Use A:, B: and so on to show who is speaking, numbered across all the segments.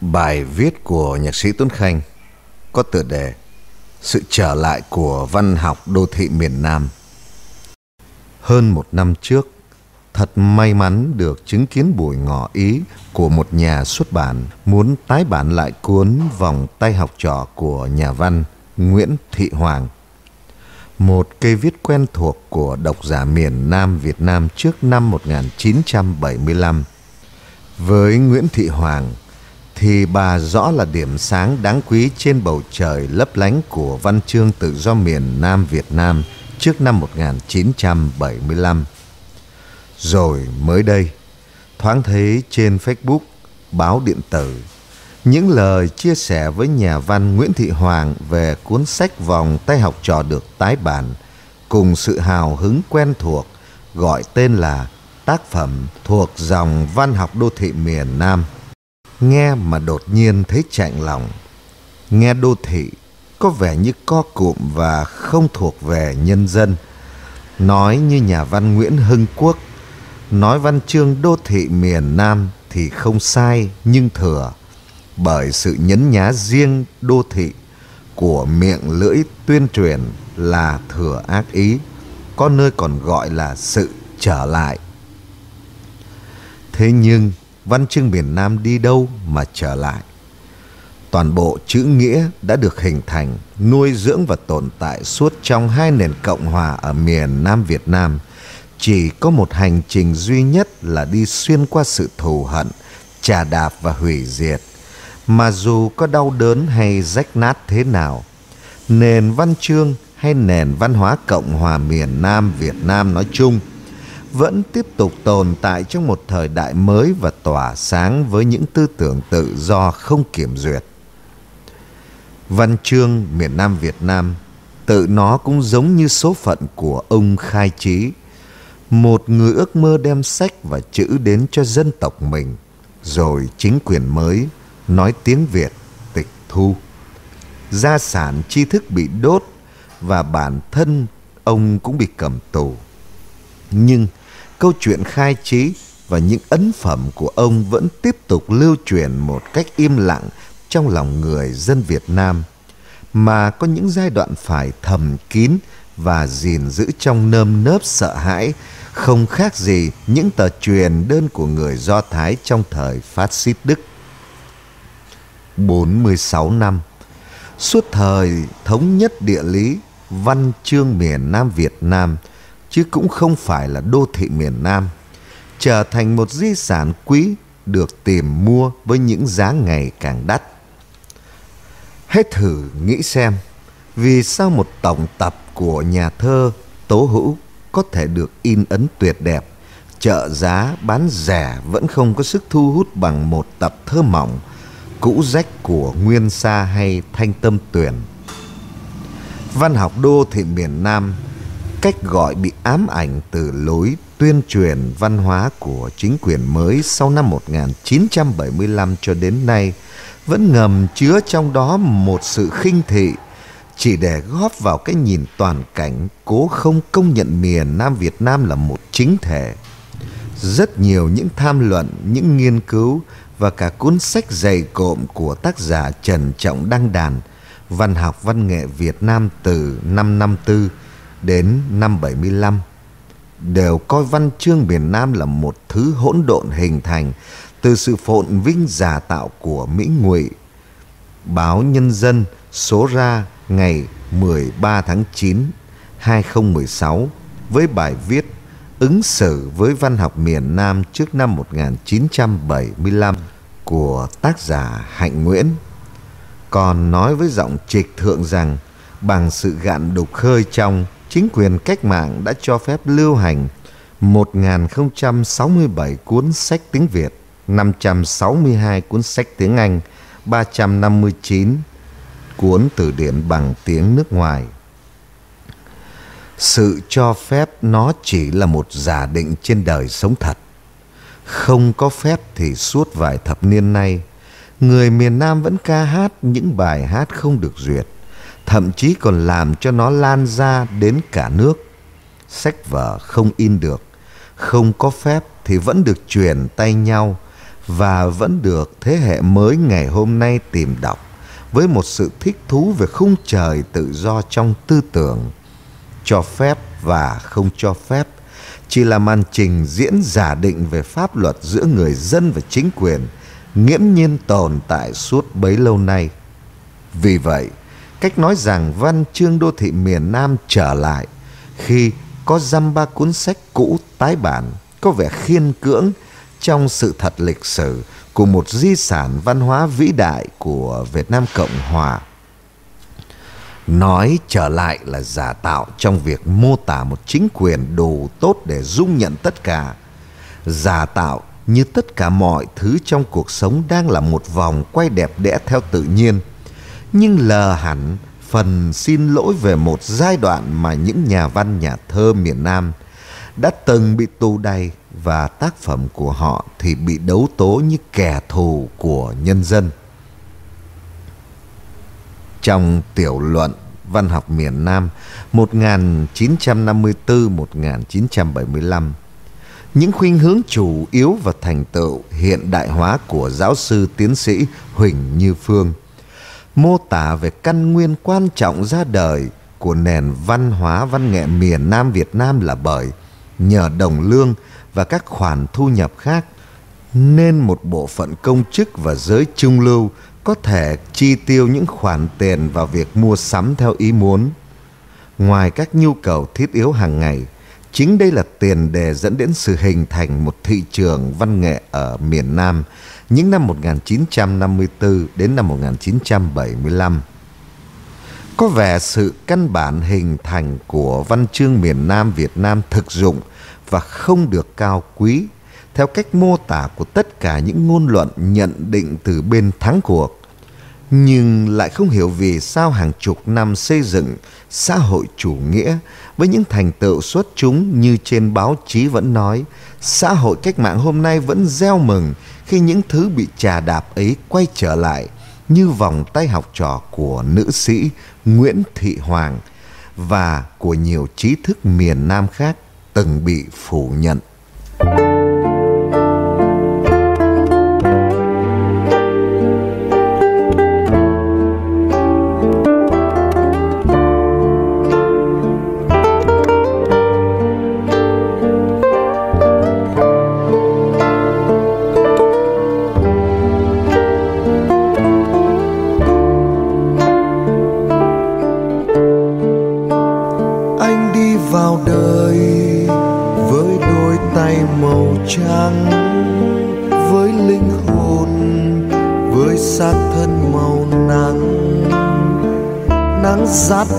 A: Bài viết của nhạc sĩ Tuấn Khanh có tựa đề Sự trở lại của văn học đô thị miền Nam. Hơn một năm trước, thật may mắn được chứng kiến buổi ngỏ ý của một nhà xuất bản muốn tái bản lại cuốn Vòng tay học trò của nhà văn Nguyễn Thị Hoàng. Một cây viết quen thuộc của độc giả miền Nam Việt Nam trước năm 1975. Với Nguyễn Thị Hoàng, thì bà rõ là điểm sáng đáng quý trên bầu trời lấp lánh của văn chương tự do miền Nam Việt Nam trước năm 1975. Rồi mới đây, thoáng thấy trên Facebook, báo điện tử, những lời chia sẻ với nhà văn Nguyễn Thị Hoàng về cuốn sách Vòng tay học trò được tái bản cùng sự hào hứng quen thuộc gọi tên là tác phẩm thuộc dòng văn học đô thị miền Nam nghe mà đột nhiên thấy chạnh lòng. Nghe đô thị có vẻ như co cụm và không thuộc về nhân dân. Nói như nhà văn Nguyễn Hưng Quốc, nói văn chương đô thị miền Nam thì không sai nhưng thừa, bởi sự nhấn nhá riêng đô thị của miệng lưỡi tuyên truyền là thừa ác ý, có nơi còn gọi là sự trở lại. Thế nhưng văn chương miền Nam đi đâu mà trở lại. Toàn bộ chữ nghĩa đã được hình thành, nuôi dưỡng và tồn tại suốt trong hai nền cộng hòa ở miền Nam Việt Nam. Chỉ có một hành trình duy nhất là đi xuyên qua sự thù hận, trà đạp và hủy diệt. Mà dù có đau đớn hay rách nát thế nào, nền văn chương hay nền văn hóa Cộng hòa miền Nam Việt Nam nói chung – vẫn tiếp tục tồn tại trong một thời đại mới và tỏa sáng với những tư tưởng tự do không kiểm duyệt. Văn chương miền Nam Việt Nam tự nó cũng giống như số phận của ông khai trí, một người ước mơ đem sách và chữ đến cho dân tộc mình, rồi chính quyền mới nói tiếng Việt tịch thu. Gia sản tri thức bị đốt và bản thân ông cũng bị cầm tù. Nhưng câu chuyện khai trí và những ấn phẩm của ông vẫn tiếp tục lưu truyền một cách im lặng trong lòng người dân Việt Nam mà có những giai đoạn phải thầm kín và gìn giữ trong nơm nớp sợ hãi không khác gì những tờ truyền đơn của người Do Thái trong thời phát xít Đức. 46 năm Suốt thời thống nhất địa lý, văn chương miền Nam Việt Nam – chứ cũng không phải là đô thị miền Nam, trở thành một di sản quý được tìm mua với những giá ngày càng đắt. Hãy thử nghĩ xem, vì sao một tổng tập của nhà thơ Tố Hữu có thể được in ấn tuyệt đẹp, trợ giá bán rẻ vẫn không có sức thu hút bằng một tập thơ mỏng, cũ rách của Nguyên Sa hay Thanh Tâm Tuyền. Văn học đô thị miền Nam cách gọi bị ám ảnh từ lối tuyên truyền văn hóa của chính quyền mới sau năm 1975 cho đến nay vẫn ngầm chứa trong đó một sự khinh thị chỉ để góp vào cái nhìn toàn cảnh cố không công nhận miền Nam Việt Nam là một chính thể. Rất nhiều những tham luận, những nghiên cứu và cả cuốn sách dày cộm của tác giả Trần Trọng Đăng Đàn Văn học văn nghệ Việt Nam từ năm 54 đến năm 75 đều coi văn chương miền Nam là một thứ hỗn độn hình thành từ sự phồn vinh giả tạo của Mỹ Ngụy. Báo Nhân dân số ra ngày 13 tháng 9 2016 với bài viết ứng xử với văn học miền Nam trước năm 1975 của tác giả Hạnh Nguyễn. Còn nói với giọng trịch thượng rằng, bằng sự gạn đục khơi trong chính quyền cách mạng đã cho phép lưu hành 1067 cuốn sách tiếng Việt, 562 cuốn sách tiếng Anh, 359 cuốn từ điển bằng tiếng nước ngoài. Sự cho phép nó chỉ là một giả định trên đời sống thật. Không có phép thì suốt vài thập niên nay, người miền Nam vẫn ca hát những bài hát không được duyệt thậm chí còn làm cho nó lan ra đến cả nước. Sách vở không in được, không có phép thì vẫn được truyền tay nhau và vẫn được thế hệ mới ngày hôm nay tìm đọc với một sự thích thú về khung trời tự do trong tư tưởng cho phép và không cho phép chỉ là màn trình diễn giả định về pháp luật giữa người dân và chính quyền nghiễm nhiên tồn tại suốt bấy lâu nay vì vậy cách nói rằng văn chương đô thị miền nam trở lại khi có dăm ba cuốn sách cũ tái bản, có vẻ khiên cưỡng trong sự thật lịch sử của một di sản văn hóa vĩ đại của Việt Nam Cộng Hòa. Nói trở lại là giả tạo trong việc mô tả một chính quyền đủ tốt để dung nhận tất cả. Giả tạo như tất cả mọi thứ trong cuộc sống đang là một vòng quay đẹp đẽ theo tự nhiên. Nhưng lờ hẳn phần xin lỗi về một giai đoạn mà những nhà văn nhà thơ miền Nam đã từng bị tù đày và tác phẩm của họ thì bị đấu tố như kẻ thù của nhân dân. Trong tiểu luận Văn học miền Nam 1954-1975, những khuynh hướng chủ yếu và thành tựu hiện đại hóa của giáo sư tiến sĩ Huỳnh Như Phương mô tả về căn nguyên quan trọng ra đời của nền văn hóa văn nghệ miền Nam Việt Nam là bởi nhờ đồng lương và các khoản thu nhập khác nên một bộ phận công chức và giới trung lưu có thể chi tiêu những khoản tiền vào việc mua sắm theo ý muốn. Ngoài các nhu cầu thiết yếu hàng ngày, chính đây là tiền đề dẫn đến sự hình thành một thị trường văn nghệ ở miền Nam những năm 1954 đến năm 1975. Có vẻ sự căn bản hình thành của văn chương miền Nam Việt Nam thực dụng và không được cao quý, theo cách mô tả của tất cả những ngôn luận nhận định từ bên thắng cuộc nhưng lại không hiểu vì sao hàng chục năm xây dựng xã hội chủ nghĩa với những thành tựu xuất chúng như trên báo chí vẫn nói, xã hội cách mạng hôm nay vẫn gieo mừng khi những thứ bị trà đạp ấy quay trở lại như vòng tay học trò của nữ sĩ Nguyễn Thị Hoàng và của nhiều trí thức miền Nam khác từng bị phủ nhận.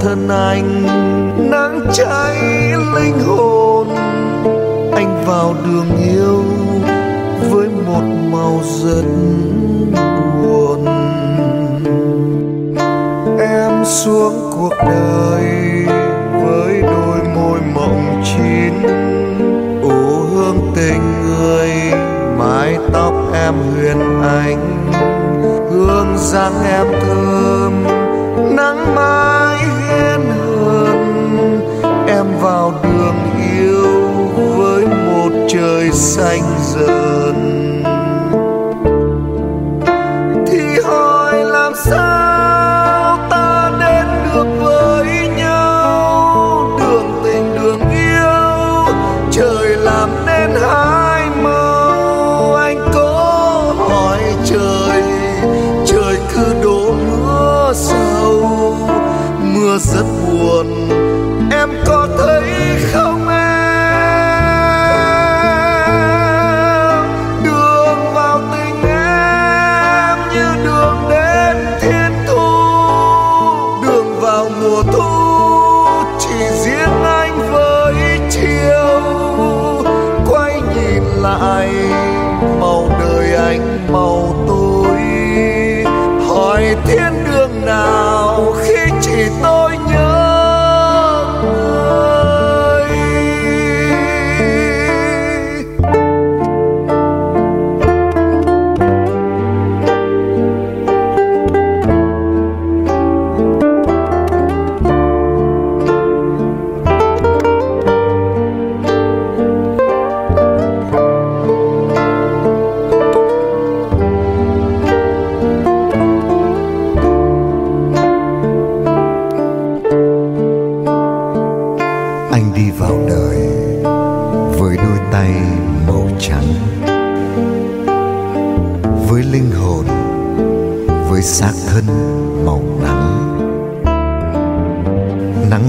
A: Thân anh, nắng cháy linh hồn. Anh vào đường yêu với một màu rất buồn. Em xuống cuộc đời với đôi rằng em thương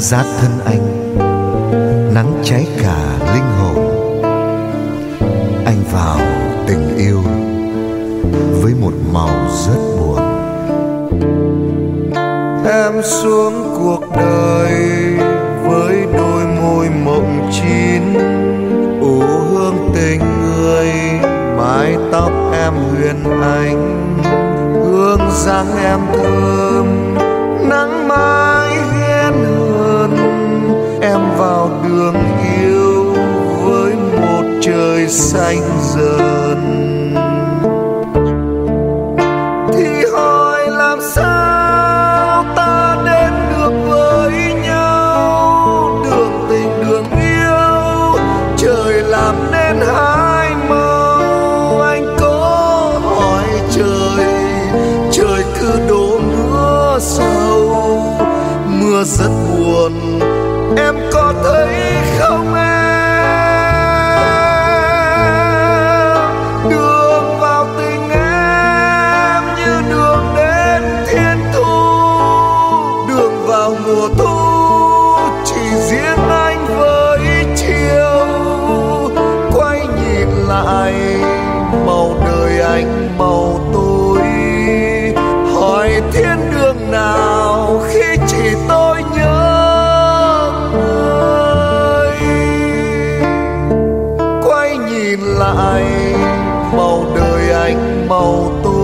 A: rát thân anh, nắng cháy cả linh hồn. Anh vào tình yêu với một màu rất buồn.
B: Em xuống cuộc đời với đôi môi mộng chín ủ hương tình người, mái tóc em huyền anh. Hương dáng em thơm, nắng mai thương đường yêu với một trời xanh dần. Thì hỏi làm sao ta đến được với nhau? Đường tình đường yêu, trời làm nên hai màu. Anh có hỏi trời trời cứ đổ mưa sâu mưa rất buồn em có thấy không em? Đường vào tình em như đường đến thiên thu. Đường vào mùa thu màu tối.